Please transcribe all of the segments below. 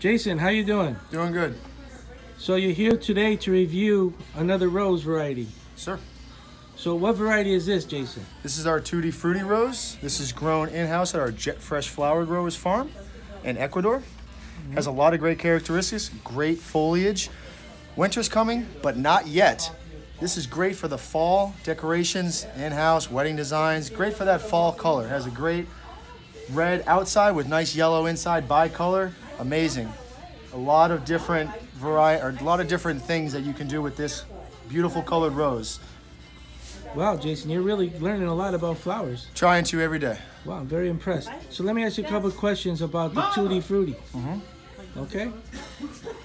Jason, how you doing? Doing good. So you're here today to review another rose variety. Sir. So what variety is this, Jason? This is our Tutti Frutti rose. This is grown in-house at our Jet Fresh Flower Growers Farm in Ecuador. Mm -hmm. Has a lot of great characteristics, great foliage. Winter's coming, but not yet. This is great for the fall decorations, in-house, wedding designs. Great for that fall color. It has a great red outside with nice yellow inside bicolor. Amazing. A lot of different variety, or a lot of different things that you can do with this beautiful colored rose. Wow, Jason, you're really learning a lot about flowers. Trying to every day. Wow, I'm very impressed. So let me ask you a couple questions about the Tutti Frutti. Mm -hmm. Okay?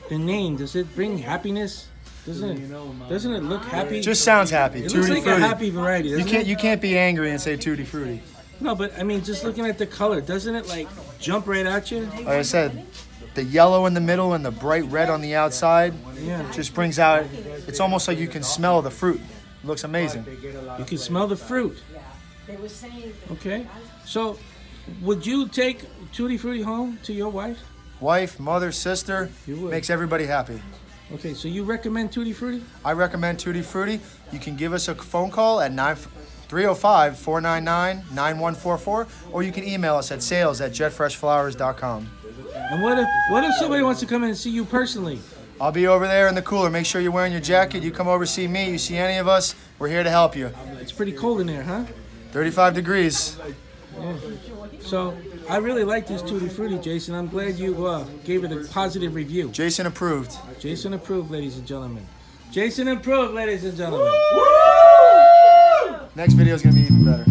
The name, does it bring happiness? Doesn't it, doesn't it look happy? Just sounds happy. It Tutti looks like frutti. a happy variety, You can't it? you can't be angry and say tutti frutti. No, but I mean, just looking at the color, doesn't it like jump right at you? Like I said, the yellow in the middle and the bright red on the outside Yeah. just brings out. It's almost like you can smell the fruit. It looks amazing. You can smell the fruit. Yeah. They were saying. Okay. So, would you take Tutti Frutti home to your wife? Wife, mother, sister, You would. makes everybody happy. Okay, so you recommend Tutti Frutti? I recommend Tutti Frutti. You can give us a phone call at 305-499-9144 or you can email us at sales at jetfreshflowers.com. And what if what if somebody wants to come in and see you personally? I'll be over there in the cooler. Make sure you're wearing your jacket. You come over, see me, you see any of us, we're here to help you. It's pretty cold in there, huh? 35 degrees. Yeah. So I really like this Tutti Frutti, Jason. I'm glad you uh, gave it a positive review. Jason approved. Jason approved, ladies and gentlemen. Jason approved, ladies and gentlemen. Next video is going to be even better.